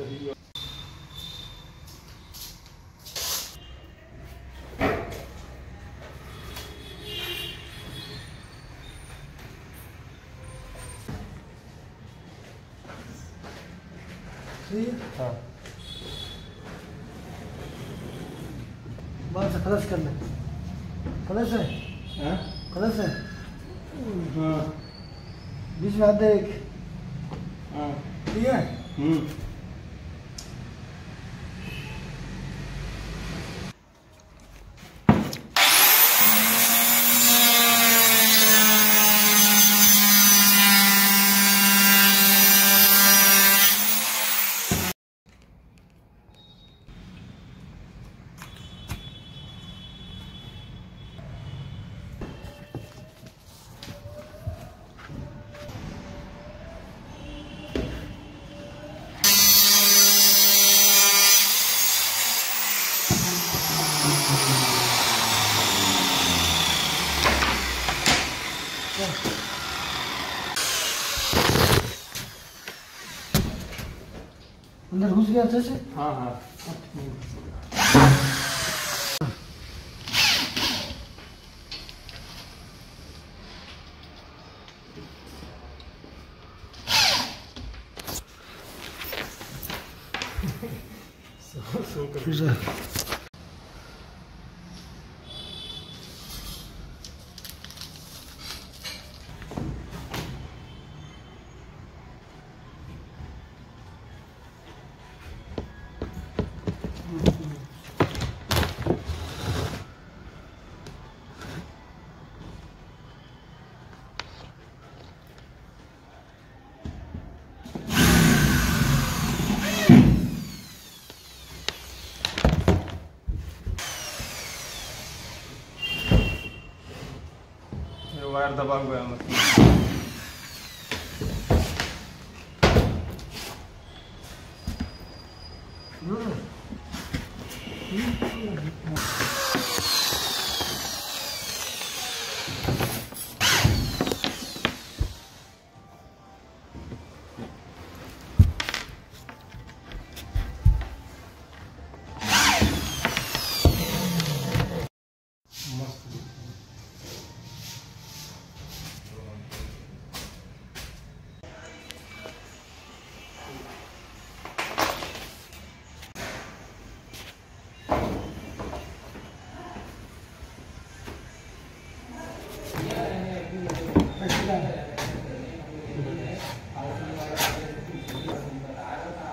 सही है। हाँ बाहर से फ्लश कर ले फ्लश है हाँ फ्लश है हाँ बीच में आधे एक। हाँ। ठीक है? अंदर घुस गया अच्छे से। हाँ हाँ। फिर da baguela. Hum. Hum.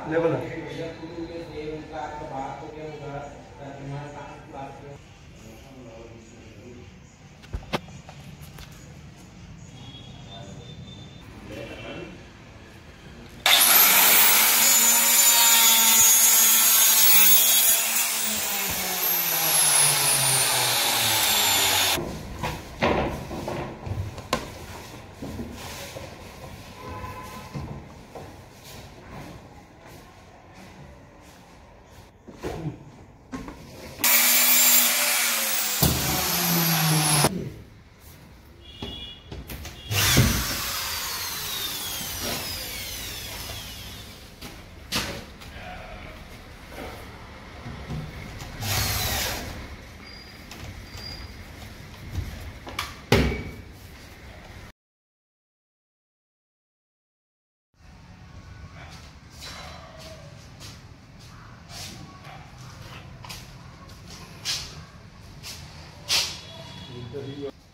Level है the river.